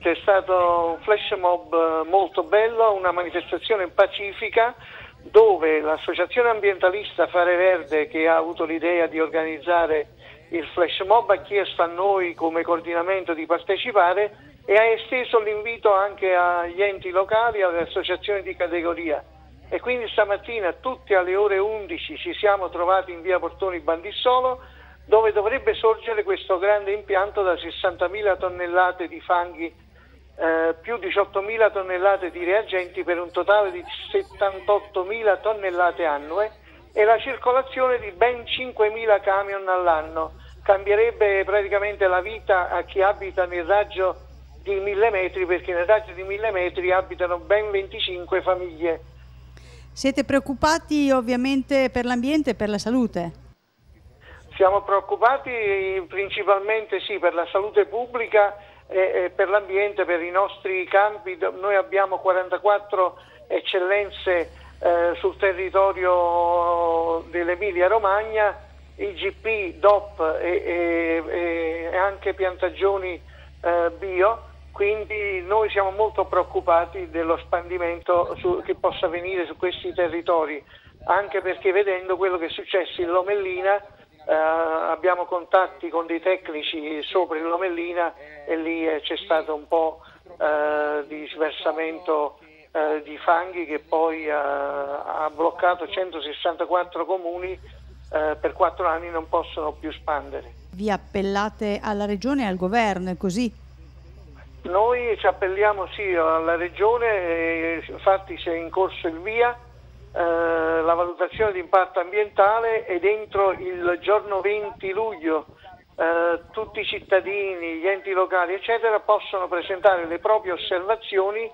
C'è stato un flash mob molto bello, una manifestazione pacifica dove l'associazione ambientalista Fare Verde che ha avuto l'idea di organizzare il flash mob ha chiesto a noi come coordinamento di partecipare e ha esteso l'invito anche agli enti locali alle associazioni di categoria. E quindi stamattina tutti alle ore 11 ci siamo trovati in via Portoni Bandissolo dove dovrebbe sorgere questo grande impianto da 60.000 tonnellate di fanghi eh, più 18.000 tonnellate di reagenti per un totale di 78.000 tonnellate annue e la circolazione di ben 5.000 camion all'anno. Cambierebbe praticamente la vita a chi abita nel raggio di 1000 metri perché nel raggio di 1000 metri abitano ben 25 famiglie. Siete preoccupati ovviamente per l'ambiente e per la salute? Siamo preoccupati principalmente sì, per la salute pubblica e, e per l'ambiente, per i nostri campi. Noi abbiamo 44 eccellenze eh, sul territorio dell'Emilia Romagna, IGP, DOP e, e, e anche piantagioni eh, bio, quindi noi siamo molto preoccupati dello spandimento su, che possa avvenire su questi territori, anche perché vedendo quello che è successo in Lomellina eh, abbiamo contatti con dei tecnici sopra il Lomellina e lì eh, c'è stato un po' eh, di sversamento eh, di fanghi che poi eh, ha bloccato 164 comuni eh, per quattro anni non possono più spandere. Vi appellate alla Regione e al Governo, è così? Noi ci appelliamo sì alla Regione, infatti si è in corso il via eh, la valutazione di impatto ambientale e dentro il giorno 20 luglio eh, tutti i cittadini, gli enti locali eccetera possono presentare le proprie osservazioni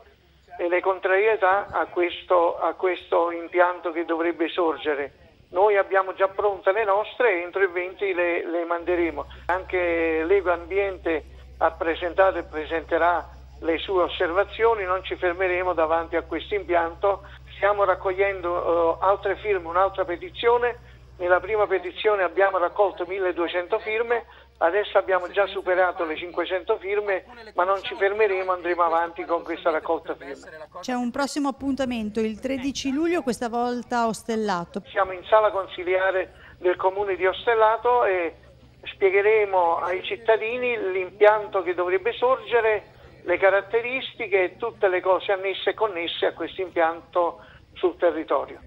e le contrarietà a questo, a questo impianto che dovrebbe sorgere. Noi abbiamo già pronte le nostre e entro il 20 le, le manderemo. Anche Lego Ambiente ha presentato e presenterà le sue osservazioni, non ci fermeremo davanti a questo impianto stiamo raccogliendo uh, altre firme, un'altra petizione. Nella prima petizione abbiamo raccolto 1200 firme, adesso abbiamo già superato le 500 firme, ma non ci fermeremo, andremo avanti con questa raccolta firme. C'è un prossimo appuntamento il 13 luglio, questa volta a Ostellato. Siamo in sala consiliare del comune di Ostellato e spiegheremo ai cittadini l'impianto che dovrebbe sorgere le caratteristiche e tutte le cose annesse e connesse a questo impianto sul territorio.